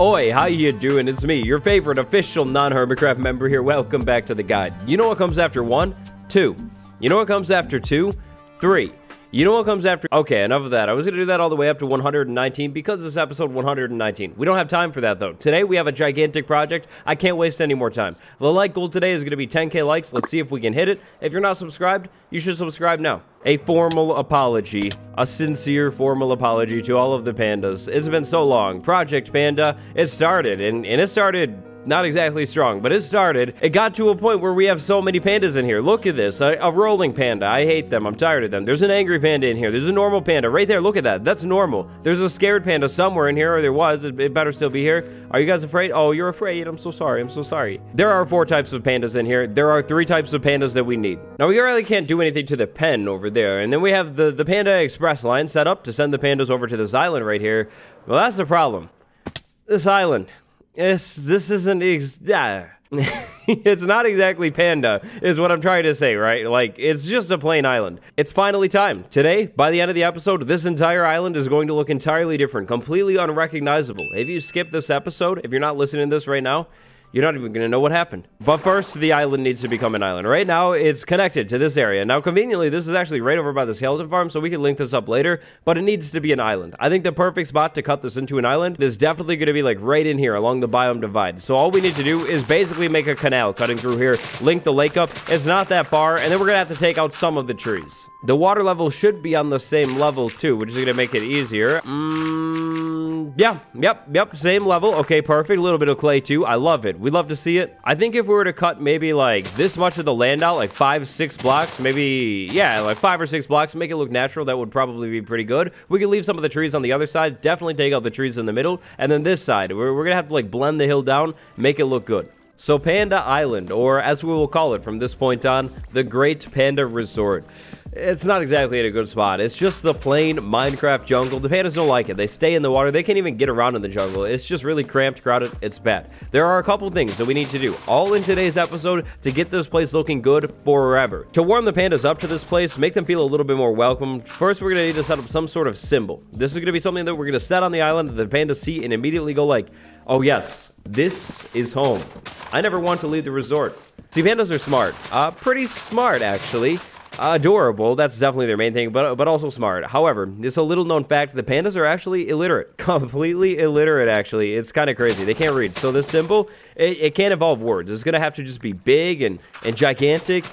Oi, how you doing? It's me, your favorite official non-Hermitcraft member here. Welcome back to the guide. You know what comes after one? Two. You know what comes after two? Three. You know what comes after? Okay, enough of that. I was going to do that all the way up to 119 because this is episode 119. We don't have time for that, though. Today, we have a gigantic project. I can't waste any more time. The like goal today is going to be 10k likes. Let's see if we can hit it. If you're not subscribed, you should subscribe now. A formal apology, a sincere formal apology to all of the pandas. It's been so long. Project Panda, it started, and, and it started not exactly strong, but it started. It got to a point where we have so many pandas in here. Look at this. A, a, rolling panda. I hate them. I'm tired of them. There's an angry panda in here. There's a normal panda right there. Look at that. That's normal. There's a scared panda somewhere in here, or there was. It, it better still be here. Are you guys afraid? Oh, you're afraid. I'm so sorry. I'm so sorry. There are four types of pandas in here. There are three types of pandas that we need. Now, we really can't do anything to the pen over there. And then we have the, the Panda Express line set up to send the pandas over to this island right here. Well, that's the problem. This island. Yes, this isn't ex- yeah. it's not exactly panda, is what I'm trying to say, right? Like, it's just a plain island. It's finally time. Today, by the end of the episode, this entire island is going to look entirely different, completely unrecognizable. If you skip this episode, if you're not listening to this right now, you're not even going to know what happened. But first, the island needs to become an island. Right now, it's connected to this area. Now, conveniently, this is actually right over by the skeleton farm, so we can link this up later, but it needs to be an island. I think the perfect spot to cut this into an island is definitely going to be like right in here along the biome divide. So all we need to do is basically make a canal cutting through here, link the lake up. It's not that far, and then we're going to have to take out some of the trees. The water level should be on the same level too, which is to make it easier. Mm, yeah, yep, yep, same level. Okay, perfect. A little bit of clay too. I love it. We love to see it. I think if we were to cut maybe like this much of the land out, like five, six blocks, maybe, yeah, like five or six blocks, make it look natural, that would probably be pretty good. We could leave some of the trees on the other side, definitely take out the trees in the middle, and then this side, we're, we're to have to like blend the hill down, make it look good. So Panda Island, or as we will call it from this point on, the Great Panda Resort. It's not exactly in a good spot. It's just the plain Minecraft jungle. The pandas don't like it. They stay in the water. They can't even get around in the jungle. It's just really cramped, crowded. It's bad. There are a couple things that we need to do, all in today's episode, to get this place looking good forever. To warm the pandas up to this place, make them feel a little bit more welcome, first we're going to need to set up some sort of symbol. This is going to be something that we're going to set on the island that the pandas see and immediately go like, oh yes, this is home. I never want to leave the resort. See, pandas are smart. Uh, pretty smart, actually adorable. That's definitely their main thing, but but also smart. However, it's a little known fact the pandas are actually illiterate, completely illiterate. Actually, it's kind of crazy. They can't read. So this symbol, it, it can't involve words. It's gonna have to just be big and and gigantic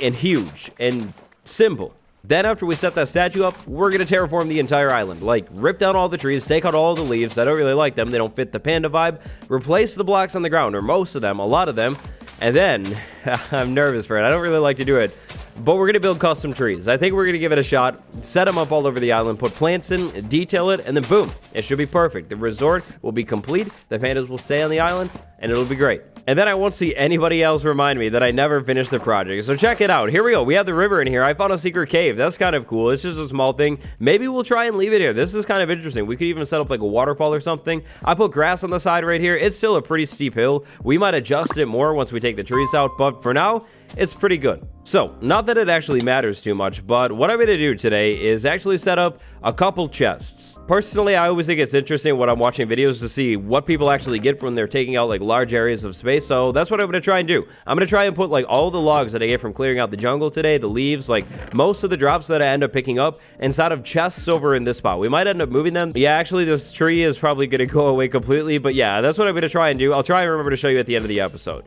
and huge and simple. Then after we set that statue up, we're going to terraform the entire island. Like, rip down all the trees, take out all the leaves. I don't really like them. They don't fit the panda vibe. Replace the blocks on the ground, or most of them, a lot of them. And then, I'm nervous for it. I don't really like to do it. But we're going to build custom trees. I think we're going to give it a shot, set them up all over the island, put plants in, detail it, and then boom, it should be perfect. The resort will be complete, the pandas will stay on the island, and it'll be great. And then I won't see anybody else remind me that I never finished the project. So check it out. Here we go. We have the river in here. I found a secret cave. That's kind of cool. It's just a small thing. Maybe we'll try and leave it here. This is kind of interesting. We could even set up like a waterfall or something. I put grass on the side right here. It's still a pretty steep hill. We might adjust it more once we take the trees out, but for now, it's pretty good. So, not that it actually matters too much, but what I'm going to do today is actually set up a couple chests. Personally, I always think it's interesting when I'm watching videos to see what people actually get when they're taking out like large areas of space, so that's what I'm going to try and do. I'm going to try and put like all the logs that I get from clearing out the jungle today, the leaves, like most of the drops that I end up picking up inside of chests over in this spot. We might end up moving them. Yeah, actually, this tree is probably going to go away completely, but yeah, that's what I'm going to try and do. I'll try and remember to show you at the end of the episode.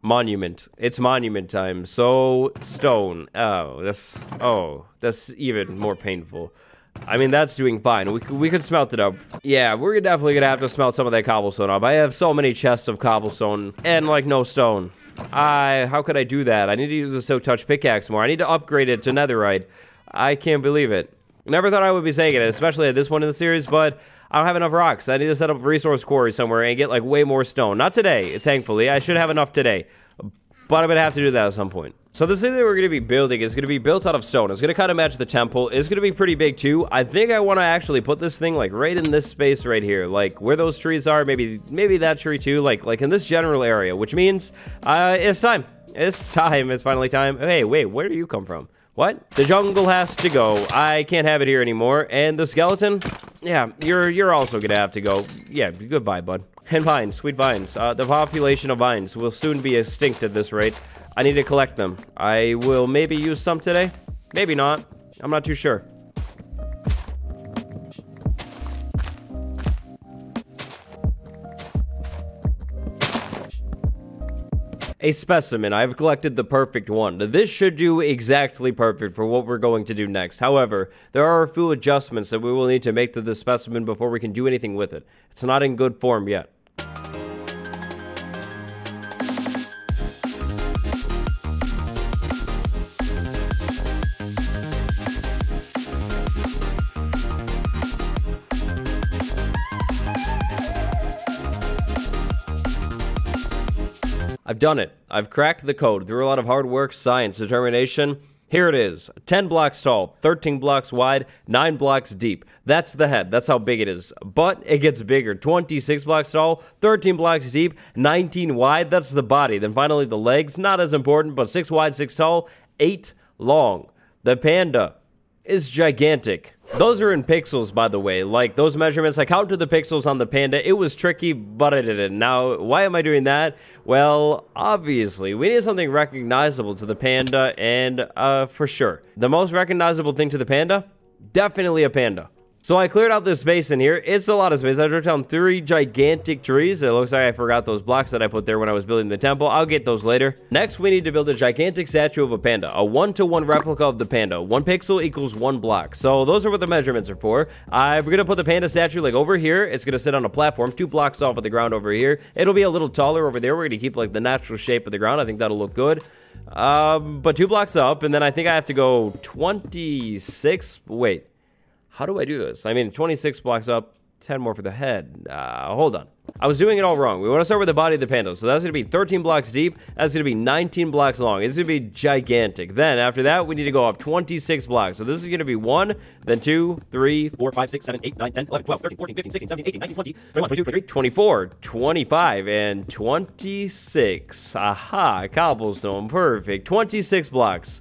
Monument. It's monument time. So, stone. Oh, that's... Oh, that's even more painful. I mean, that's doing fine. We, we could smelt it up. Yeah, we're definitely gonna have to smelt some of that cobblestone up. I have so many chests of cobblestone and, like, no stone. I... How could I do that? I need to use a Silk Touch pickaxe more. I need to upgrade it to netherite. I can't believe it. Never thought I would be saying it, especially at this point in the series, but I don't have enough rocks. I need to set up a resource quarry somewhere and get like way more stone. Not today, thankfully. I should have enough today. But I'm going to have to do that at some point. So the thing that we're going to be building is going to be built out of stone. It's going to kind of match the temple. It's going to be pretty big too. I think I want to actually put this thing like right in this space right here. Like where those trees are, maybe maybe that tree too. Like, like in this general area, which means uh, it's time. It's time. It's finally time. Hey, wait, where do you come from? What? The jungle has to go. I can't have it here anymore. And the skeleton? yeah, you're you're also gonna have to go. Yeah, goodbye, bud. And vines, sweet vines. Uh, the population of vines will soon be extinct at this rate. I need to collect them. I will maybe use some today. Maybe not. I'm not too sure. A specimen. I've collected the perfect one. This should do exactly perfect for what we're going to do next. However, there are a few adjustments that we will need to make to this specimen before we can do anything with it. It's not in good form yet. I've done it. I've cracked the code through a lot of hard work, science, determination. Here it is 10 blocks tall, 13 blocks wide, 9 blocks deep. That's the head. That's how big it is. But it gets bigger 26 blocks tall, 13 blocks deep, 19 wide. That's the body. Then finally, the legs. Not as important, but 6 wide, 6 tall, 8 long. The panda is gigantic. Those are in pixels, by the way. Like, those measurements, I counted the pixels on the Panda. It was tricky, but I did it. Now, why am I doing that? Well, obviously, we need something recognizable to the Panda, and, uh, for sure. The most recognizable thing to the Panda? Definitely a Panda. So I cleared out this space in here. It's a lot of space. I drew down three gigantic trees. It looks like I forgot those blocks that I put there when I was building the temple. I'll get those later. Next, we need to build a gigantic statue of a panda. A one-to-one -one replica of the panda. One pixel equals one block. So those are what the measurements are for. I'm going to put the panda statue like over here. It's going to sit on a platform two blocks off of the ground over here. It'll be a little taller over there. We're going to keep like the natural shape of the ground. I think that'll look good. Um, but two blocks up, and then I think I have to go 26. Wait. How do I do this? I mean, 26 blocks up, 10 more for the head. Uh, hold on. I was doing it all wrong. We want to start with the body of the panda. So that's going to be 13 blocks deep. That's going to be 19 blocks long. It's going to be gigantic. Then after that, we need to go up 26 blocks. So this is going to be 1, then 2, 3, 4, 5, 6, 7, 8, 9, 10, 11, 12, 13, 14, 15, 16, 17, 18, 19, 20, 21, 22, 23, 24, 25, and 26. Aha, cobblestone. Perfect. 26 blocks.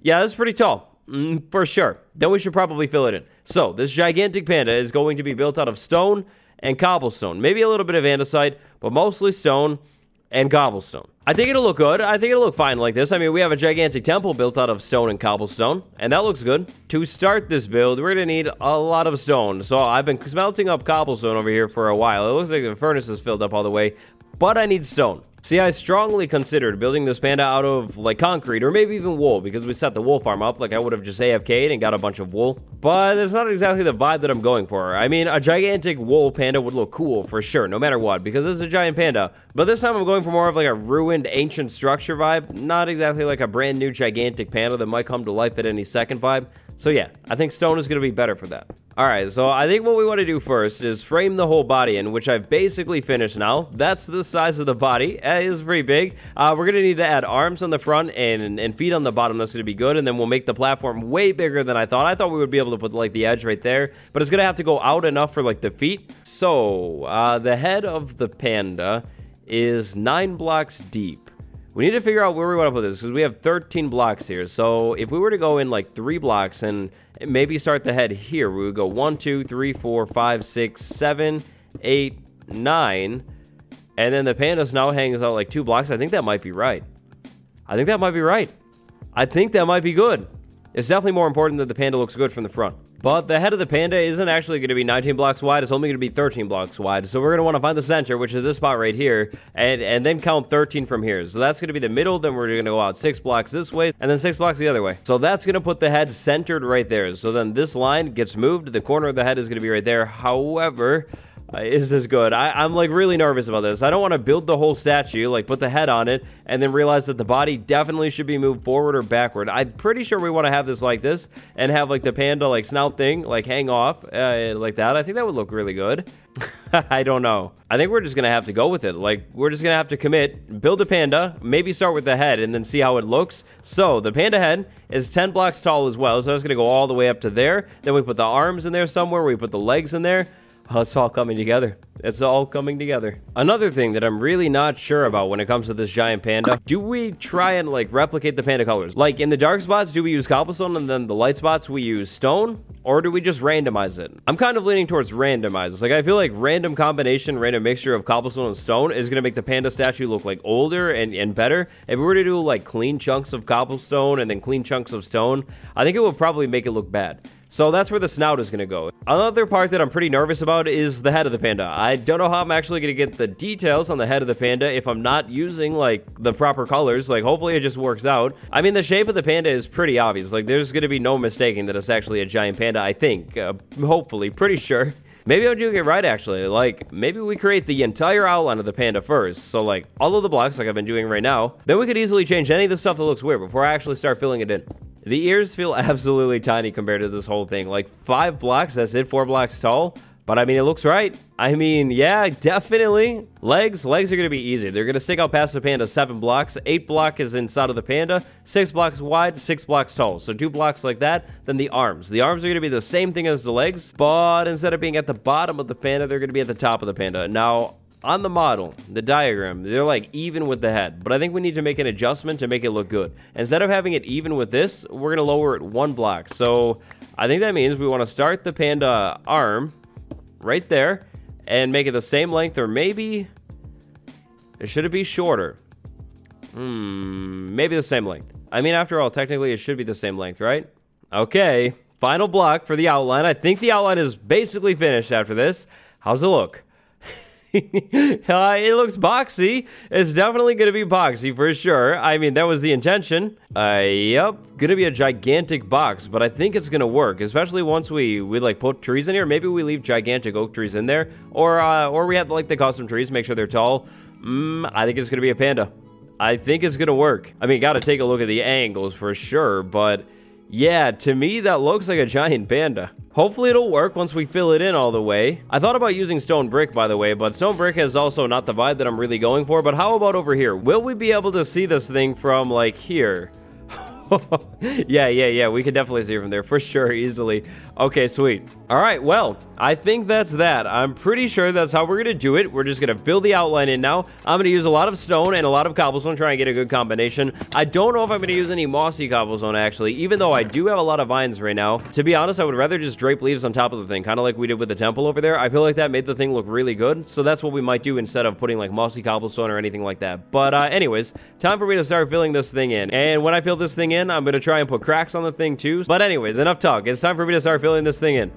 Yeah, that's pretty tall. Mm, for sure. Then we should probably fill it in. So, this gigantic panda is going to be built out of stone and cobblestone. Maybe a little bit of andesite, but mostly stone and cobblestone. I think it'll look good. I think it'll look fine like this. I mean, we have a gigantic temple built out of stone and cobblestone, and that looks good. To start this build, we're to need a lot of stone. So I've been smelting up cobblestone over here for a while. It looks like the furnace is filled up all the way, but I need stone. See, I strongly considered building this panda out of, like, concrete or maybe even wool because we set the wool farm up. Like, I would have just AFK'd and got a bunch of wool. But it's not exactly the vibe that I'm going for. I mean, a gigantic wool panda would look cool for sure, no matter what, because it's a giant panda. But this time I'm going for more of, like, a ruined ancient structure vibe. Not exactly like a brand new gigantic panda that might come to life at any second vibe. So yeah, I think stone is going to be better for that. Alright, so I think what we want to do first is frame the whole body in, which I've basically finished now. That's the size of the body. It is pretty big. Uh, we're going to need to add arms on the front and, and feet on the bottom. That's going to be good. And then we'll make the platform way bigger than I thought. I thought we would be able to put like the edge right there, but it's going to have to go out enough for like the feet. So, uh, the head of the panda is nine blocks deep. We need to figure out where we want to put this because we have 13 blocks here. So if we were to go in like three blocks and maybe start the head here, we would go one, two, three, four, five, six, seven, eight, nine, and then the pandas now hangs out like two blocks. I think that might be right. I think that might be right. I think that might be good. It's definitely more important that the panda looks good from the front. But the head of the panda isn't actually going to be 19 blocks wide. It's only going to be 13 blocks wide. So we're going to want to find the center, which is this spot right here, and, and then count 13 from here. So that's going to be the middle. Then we're going to go out six blocks this way, and then six blocks the other way. So that's going to put the head centered right there. So then this line gets moved. The corner of the head is going to be right there. However, uh, is this good? I, am like really nervous about this. I don't want to build the whole statue, like put the head on it, and then realize that the body definitely should be moved forward or backward. I'm pretty sure we want to have this like this and have like the panda like snout thing like hang off uh, like that. I think that would look really good. I don't know. I think we're just gonna have to go with it. Like we're just gonna have to commit, build a panda, maybe start with the head and then see how it looks. So the panda head is 10 blocks tall as well. So it's gonna go all the way up to there. Then we put the arms in there somewhere. We put the legs in there. It's all coming together. It's all coming together. Another thing that I'm really not sure about when it comes to this giant panda, do we try and like replicate the panda colors? Like in the dark spots, do we use cobblestone and then the light spots we use stone? Or do we just randomize it? I'm kind of leaning towards randomize. Like I feel like random combination, random mixture of cobblestone and stone is to make the panda statue look like older and, and better. If we were to do like clean chunks of cobblestone and then clean chunks of stone, I think it would probably make it look bad. So that's where the snout is going to go. Another part that I'm pretty nervous about is the head of the panda. I don't know how I'm actually going to get the details on the head of the panda if I'm not using, like, the proper colors. Like, hopefully it just works out. I mean, the shape of the panda is pretty obvious. Like, there's going to be no mistaking that it's actually a giant panda, I think. Uh, hopefully. Pretty sure. Maybe I'm doing it right, actually. Like, maybe we create the entire outline of the panda first. So, like, all of the blocks, like I've been doing right now. Then we could easily change any of the stuff that looks weird before I actually start filling it in. The ears feel absolutely tiny compared to this whole thing. Like, five blocks, that's it, four blocks tall. But I mean, it looks right. I mean, yeah, definitely. Legs, legs are to be easy. They're to stick out past the panda seven blocks. Eight block is inside of the panda. Six blocks wide, six blocks tall. So two blocks like that. Then the arms. The arms are to be the same thing as the legs, but instead of being at the bottom of the panda, they're to be at the top of the panda. Now, on the model, the diagram, they're like even with the head. But I think we need to make an adjustment to make it look good. Instead of having it even with this, we're to lower it one block. So I think that means we want to start the panda arm right there and make it the same length or maybe... It should it be shorter? Hmm, maybe the same length. I mean, after all, technically it should be the same length, right? Okay, final block for the outline. I think the outline is basically finished after this. How's it look? uh, it looks boxy. It's definitely going to be boxy for sure. I mean, that was the intention. Uh, yep. Going to be a gigantic box, but I think it's going to work, especially once we, we like put trees in here. Maybe we leave gigantic oak trees in there, or, uh, or we have like the custom trees, make sure they're tall. Mm, I think it's going to be a panda. I think it's going to work. I mean, got to take a look at the angles for sure, but yeah, to me, that looks like a giant panda. Hopefully it'll work once we fill it in all the way. I thought about using stone brick, by the way, but stone brick is also not the vibe that I'm really going for. But how about over here? Will we be able to see this thing from, like, here? yeah, yeah, yeah. We could definitely see it from there for sure, easily. Okay, sweet. All right, well, I think that's that. I'm pretty sure that's how we're going to do it. We're just going to fill the outline in now. I'm going to use a lot of stone and a lot of cobblestone, try and get a good combination. I don't know if I'm going to use any mossy cobblestone, actually, even though I do have a lot of vines right now. To be honest, I would rather just drape leaves on top of the thing, kind of like we did with the temple over there. I feel like that made the thing look really good, so that's what we might do instead of putting, like, mossy cobblestone or anything like that. But, uh, anyways, time for me to start filling this thing in. And when I fill this thing in, I'm going to try and put cracks on the thing, too. But anyways, enough talk. It's time for me to start filling this thing in.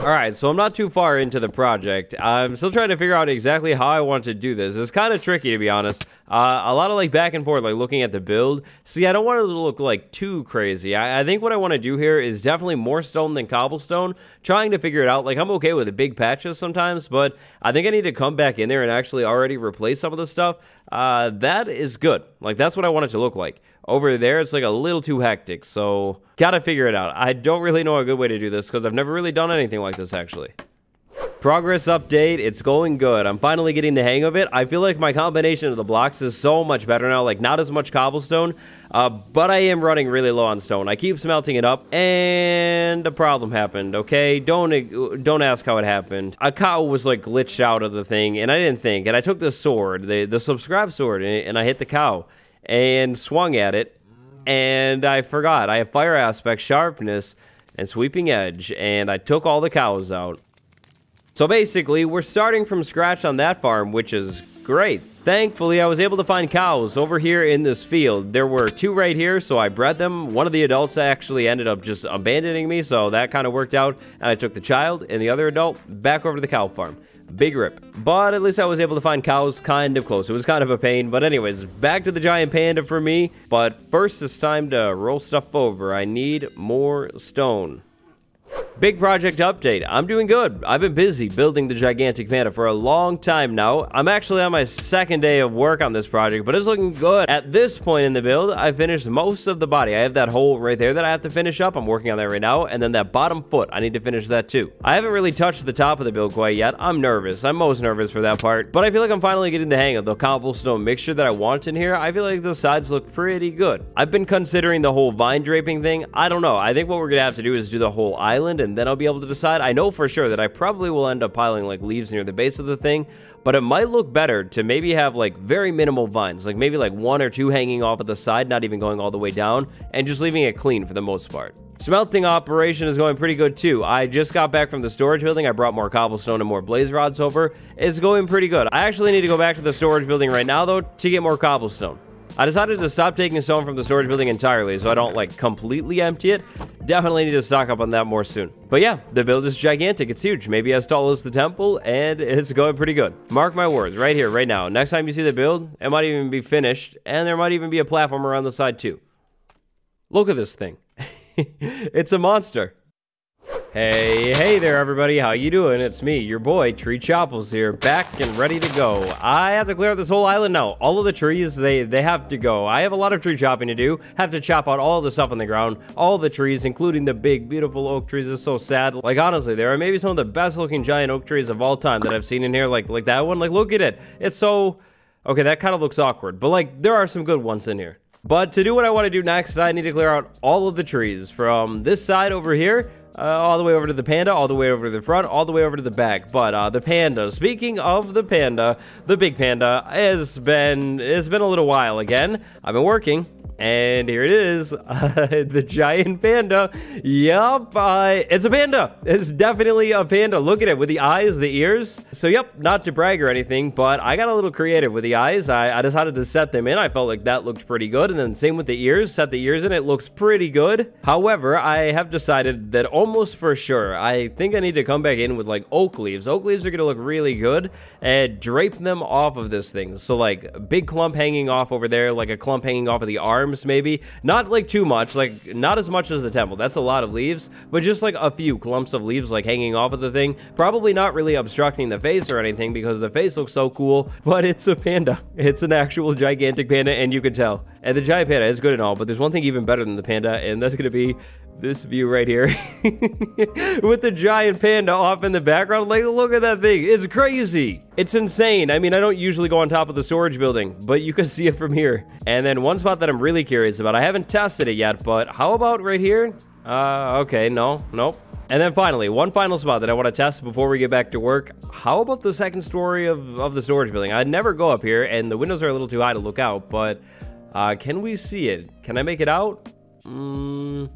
Alright, so I'm not too far into the project. I'm still trying to figure out exactly how I want to do this. It's kind of tricky, to be honest. Uh, a lot of, like, back and forth, like, looking at the build. See, I don't want it to look, like, too crazy. I, I think what I want to do here is definitely more stone than cobblestone. Trying to figure it out. Like, I'm okay with the big patches sometimes, but I think I need to come back in there and actually already replace some of the stuff. Uh, that is good. Like, that's what I want it to look like. Over there, it's like a little too hectic, so gotta figure it out. I don't really know a good way to do this because I've never really done anything like this, actually. Progress update, it's going good. I'm finally getting the hang of it. I feel like my combination of the blocks is so much better now, like not as much cobblestone, uh, but I am running really low on stone. I keep smelting it up, and a problem happened, okay? Don't don't ask how it happened. A cow was like glitched out of the thing, and I didn't think, and I took the sword, the, the subscribe sword, and I hit the cow and swung at it, and I forgot. I have fire aspect, sharpness, and sweeping edge, and I took all the cows out. So basically, we're starting from scratch on that farm, which is great. Thankfully, I was able to find cows over here in this field. There were two right here, so I bred them. One of the adults actually ended up just abandoning me, so that kind of worked out. And I took the child and the other adult back over to the cow farm. Big rip. But at least I was able to find cows kind of close. It was kind of a pain. But anyways, back to the giant panda for me. But first, it's time to roll stuff over. I need more stone. Big project update. I'm doing good. I've been busy building the gigantic panda for a long time now. I'm actually on my second day of work on this project, but it's looking good. At this point in the build, I finished most of the body. I have that hole right there that I have to finish up. I'm working on that right now. And then that bottom foot, I need to finish that too. I haven't really touched the top of the build quite yet. I'm nervous. I'm most nervous for that part. But I feel like I'm finally getting the hang of the cobblestone mixture that I want in here. I feel like the sides look pretty good. I've been considering the whole vine draping thing. I don't know. I think what we're going to have to do is do the whole island and and then I'll be able to decide. I know for sure that I probably will end up piling like leaves near the base of the thing, but it might look better to maybe have like very minimal vines, like maybe like one or two hanging off at the side, not even going all the way down, and just leaving it clean for the most part. Smelting operation is going pretty good too. I just got back from the storage building. I brought more cobblestone and more blaze rods over. It's going pretty good. I actually need to go back to the storage building right now though to get more cobblestone. I decided to stop taking stone from the storage building entirely so I don't like completely empty it. Definitely need to stock up on that more soon. But yeah, the build is gigantic. It's huge. Maybe as tall as the temple and it's going pretty good. Mark my words right here, right now. Next time you see the build, it might even be finished and there might even be a platform around the side too. Look at this thing. it's a monster. Hey, hey there everybody, how you doing? It's me, your boy, Tree Chopples here, back and ready to go. I have to clear out this whole island now. All of the trees, they, they have to go. I have a lot of tree chopping to do. Have to chop out all the stuff on the ground. All the trees, including the big, beautiful oak trees. It's so sad. Like, honestly, there are maybe some of the best looking giant oak trees of all time that I've seen in here. Like, like that one. Like, look at it. It's so... Okay, that kind of looks awkward. But, like, there are some good ones in here. But to do what I want to do next, I need to clear out all of the trees from this side over here uh, all the way over to the panda, all the way over to the front, all the way over to the back. But uh, the panda, speaking of the panda, the big panda has been, it's been a little while again. I've been working and here it is, uh, the giant panda. Yup, uh, it's a panda. It's definitely a panda. Look at it with the eyes, the ears. So yep, not to brag or anything, but I got a little creative with the eyes. I, I decided to set them in. I felt like that looked pretty good. And then same with the ears, set the ears in. It looks pretty good. However, I have decided that almost for sure, I think I need to come back in with like oak leaves. Oak leaves are to look really good and drape them off of this thing. So like big clump hanging off over there, like a clump hanging off of the arm arms, maybe. Not like too much, like not as much as the temple. That's a lot of leaves, but just like a few clumps of leaves like hanging off of the thing. Probably not really obstructing the face or anything because the face looks so cool, but it's a panda. It's an actual gigantic panda and you can tell. And the giant panda is good and all, but there's one thing even better than the panda and that's to be this view right here with the giant panda off in the background. Like, look at that thing. It's crazy. It's insane. I mean, I don't usually go on top of the storage building, but you can see it from here. And then one spot that I'm really curious about, I haven't tested it yet, but how about right here? Uh, okay, no, nope. And then finally, one final spot that I want to test before we get back to work. How about the second story of, of the storage building? I'd never go up here, and the windows are a little too high to look out, but uh, can we see it? Can I make it out? Mm,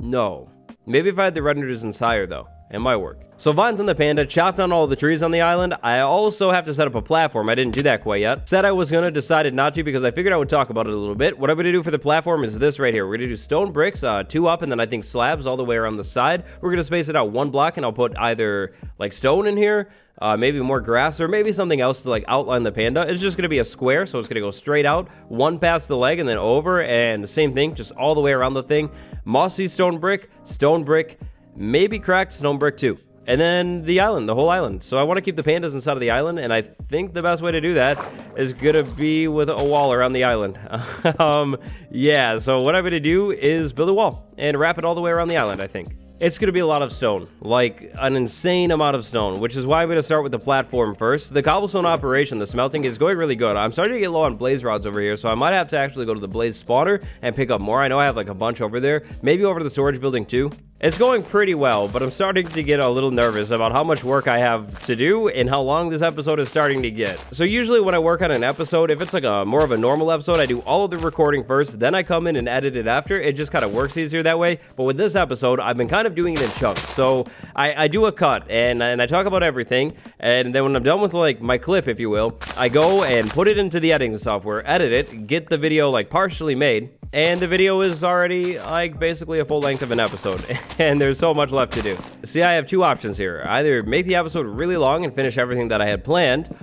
no. Maybe if I had the renders higher though. It might work. So Vines and the Panda chopped down all the trees on the island. I also have to set up a platform. I didn't do that quite yet. Said I was gonna, decided not to because I figured I would talk about it a little bit. What I'm gonna do for the platform is this right here. We're gonna do stone bricks, uh, two up, and then I think slabs all the way around the side. We're gonna space it out one block, and I'll put either like stone in here, uh, maybe more grass, or maybe something else to like outline the panda. It's just gonna be a square, so it's gonna go straight out, one past the leg, and then over, and the same thing, just all the way around the thing. Mossy stone brick, stone brick, maybe cracked stone brick too. And then the island, the whole island. So I want to keep the pandas inside of the island, and I think the best way to do that is going to be with a wall around the island. um, yeah, so what I'm to do is build a wall and wrap it all the way around the island, I think. It's going to be a lot of stone, like an insane amount of stone, which is why I'm going to start with the platform first. The cobblestone operation, the smelting, is going really good. I'm starting to get low on blaze rods over here, so I might have to actually go to the blaze spawner and pick up more. I know I have like a bunch over there, maybe over to the storage building too. It's going pretty well, but I'm starting to get a little nervous about how much work I have to do and how long this episode is starting to get. So usually when I work on an episode, if it's like a more of a normal episode, I do all of the recording first, then I come in and edit it after. It just kind of works easier that way. But with this episode, I've been kind of doing it in chunks. So I, I do a cut and, and I talk about everything. And then when I'm done with like my clip, if you will, I go and put it into the editing software, edit it, get the video like partially made, and the video is already like basically a full length of an episode and there's so much left to do. See i have two options here. Either make the episode really long and finish everything that i had planned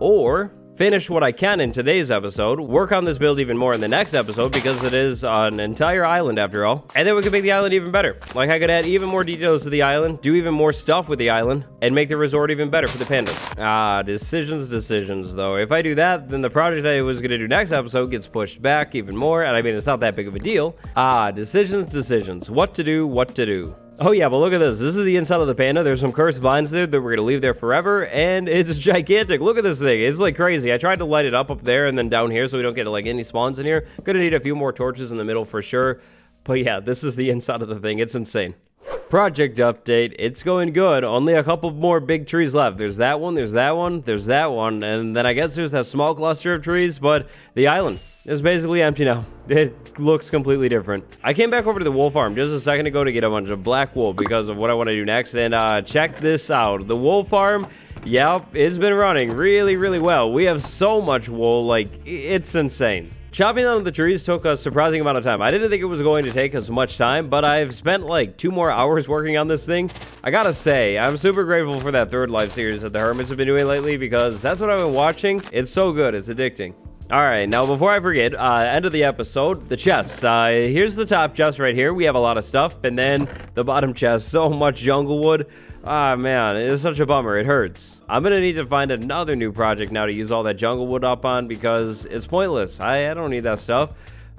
or finish what I can in today's episode, work on this build even more in the next episode because it is an entire island after all, and then we can make the island even better. Like I could add even more details to the island, do even more stuff with the island, and make the resort even better for the pandas. Ah, decisions, decisions though. If I do that, then the project I was gonna do next episode gets pushed back even more, and I mean, it's not that big of a deal. Ah, decisions, decisions. What to do, what to do. Oh yeah, but look at this. This is the inside of the panda. There's some cursed vines there that we're gonna leave there forever, and it's gigantic. Look at this thing. It's like crazy. I tried to light it up up there and then down here so we don't get like any spawns in here. Gonna need a few more torches in the middle for sure. But yeah, this is the inside of the thing. It's insane. Project update. It's going good. Only a couple more big trees left. There's that one, there's that one, there's that one, and then I guess there's that small cluster of trees, but the island is basically empty now. It looks completely different. I came back over to the wool farm just a second ago to get a bunch of black wool because of what I want to do next. And uh, check this out. The wool farm, yep, it's been running really, really well. We have so much wool, like, it's insane. Chopping down the trees took a surprising amount of time. I didn't think it was going to take as much time, but I've spent like two more hours working on this thing. I gotta say, I'm super grateful for that Third Life series that the Hermits have been doing lately because that's what I've been watching. It's so good, it's addicting. All right, now before I forget, uh, end of the episode, the chests. Uh, here's the top chest right here. We have a lot of stuff, and then the bottom chest, so much jungle wood. Ah, man, it's such a bummer. It hurts. I'm gonna need to find another new project now to use all that jungle wood up on because it's pointless. I, I don't need that stuff.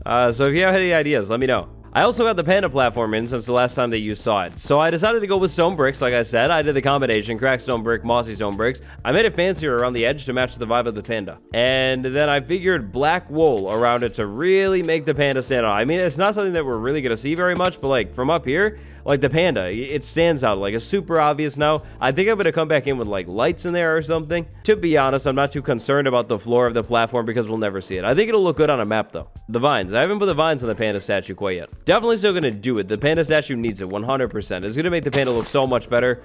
Uh, so if you have any ideas, let me know. I also got the Panda platform in since the last time that you saw it. So I decided to go with stone bricks, like I said. I did the combination, cracked stone brick, mossy stone bricks. I made it fancier around the edge to match the vibe of the Panda. And then I figured black wool around it to really make the Panda stand out. I mean, it's not something that we're really going to see very much, but like from up here, like the Panda, it stands out. Like it's super obvious now. I think I'm to come back in with like lights in there or something. To be honest, I'm not too concerned about the floor of the platform because we'll never see it. I think it'll look good on a map though. The vines. I haven't put the vines on the Panda statue quite yet. Definitely still to do it. The panda statue needs it 100%. It's to make the panda look so much better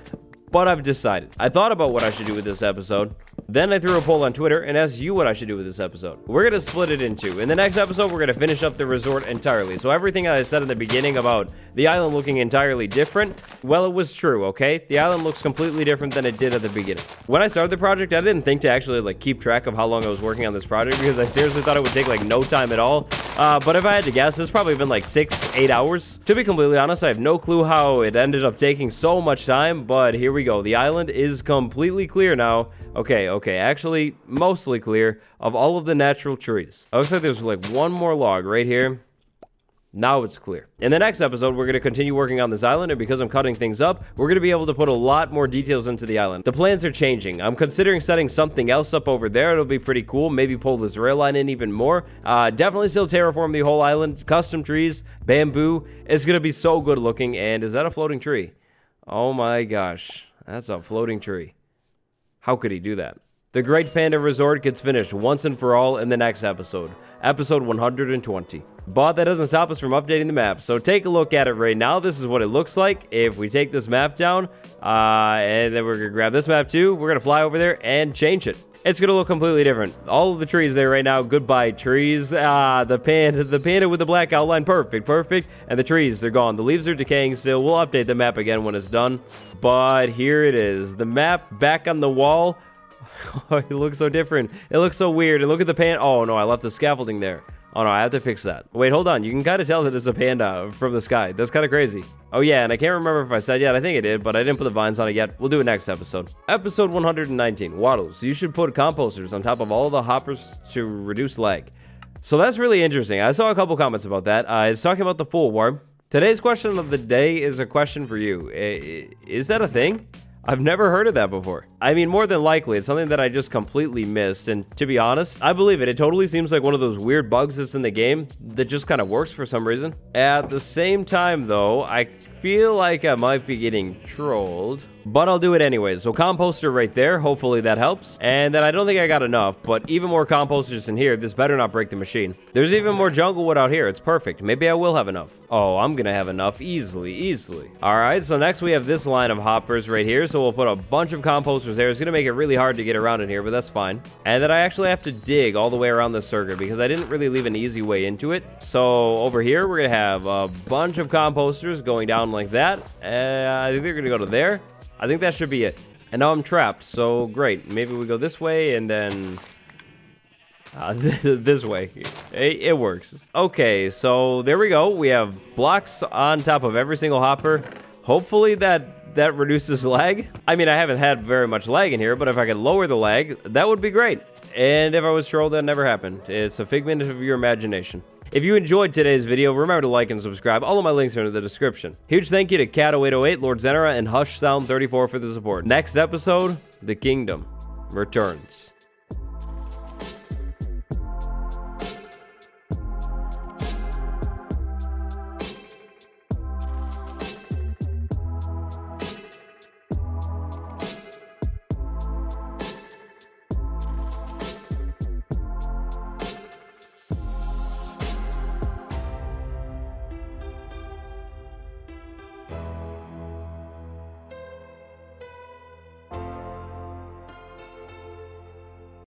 but I've decided. I thought about what I should do with this episode. Then I threw a poll on Twitter and asked you what I should do with this episode. We're going to split it in two. In the next episode, we're going to finish up the resort entirely. So everything I said in the beginning about the island looking entirely different, well, it was true, okay? The island looks completely different than it did at the beginning. When I started the project, I didn't think to actually like keep track of how long I was working on this project because I seriously thought it would take like no time at all. Uh, but if I had to guess, it's probably been like six, eight hours. To be completely honest, I have no clue how it ended up taking so much time, but here we go. The island is completely clear now. Okay, okay, actually, mostly clear of all of the natural trees. I looks like there's like one more log right here. Now it's clear. In the next episode, we're going to continue working on this island, and because I'm cutting things up, we're going to be able to put a lot more details into the island. The plans are changing. I'm considering setting something else up over there. It'll be pretty cool. Maybe pull this rail line in even more. Uh, definitely still terraform the whole island. Custom trees, bamboo. It's going to be so good looking. And is that a floating tree? Oh my gosh. That's a floating tree. How could he do that? The Great Panda Resort gets finished once and for all in the next episode, episode 120. But that doesn't stop us from updating the map, so take a look at it right now. This is what it looks like if we take this map down, uh, and then we're going to grab this map too. We're going to fly over there and change it it's gonna look completely different. All of the trees there right now, goodbye trees. Ah, the panda, the panda with the black outline, perfect, perfect. And the trees, they're gone. The leaves are decaying still. We'll update the map again when it's done. But here it is, the map back on the wall. it looks so different. It looks so weird. And look at the pan. Oh no, I left the scaffolding there. Oh no, I have to fix that. Wait, hold on. You can kind of tell that it's a panda from the sky. That's kind of crazy. Oh yeah, and I can't remember if I said yet. I think I did, but I didn't put the vines on it yet. We'll do it next episode. Episode 119, Wattles. You should put composters on top of all the hoppers to reduce lag. So that's really interesting. I saw a couple comments about that. Uh, it's talking about the wool farm. Today's question of the day is a question for you. Is that a thing? I've never heard of that before. I mean, more than likely, it's something that I just completely missed. And to be honest, I believe it. It totally seems like one of those weird bugs that's in the game that just kind of works for some reason. At the same time, though, I feel like I might be getting trolled, but I'll do it anyways. So composter right there, hopefully that helps. And then I don't think I got enough, but even more composters in here. This better not break the machine. There's even more jungle wood out here. It's perfect. Maybe I will have enough. Oh, I'm gonna have enough easily, easily. All right, so next we have this line of hoppers right here. So we'll put a bunch of composters there. It's gonna make it really hard to get around in here, but that's fine. And then I actually have to dig all the way around the circuit because I didn't really leave an easy way into it. So over here, we're gonna have a bunch of composters going down like that. Uh, I think they're to go to there. I think that should be it. And now I'm trapped, so great. Maybe we go this way and then Uh, this, this way. It, it works. Okay, so there we go. We have blocks on top of every single hopper. Hopefully that that reduces lag. I mean, I haven't had very much lag in here, but if I could lower the lag, that would be great. And if I was trolled, that never happened. It's a figment of your imagination. If you enjoyed today's video, remember to like and subscribe. All of my links are in the description. Huge thank you to Cat0808, Lord Zenera, and Hush Sound 34 for the support. Next episode, the Kingdom returns.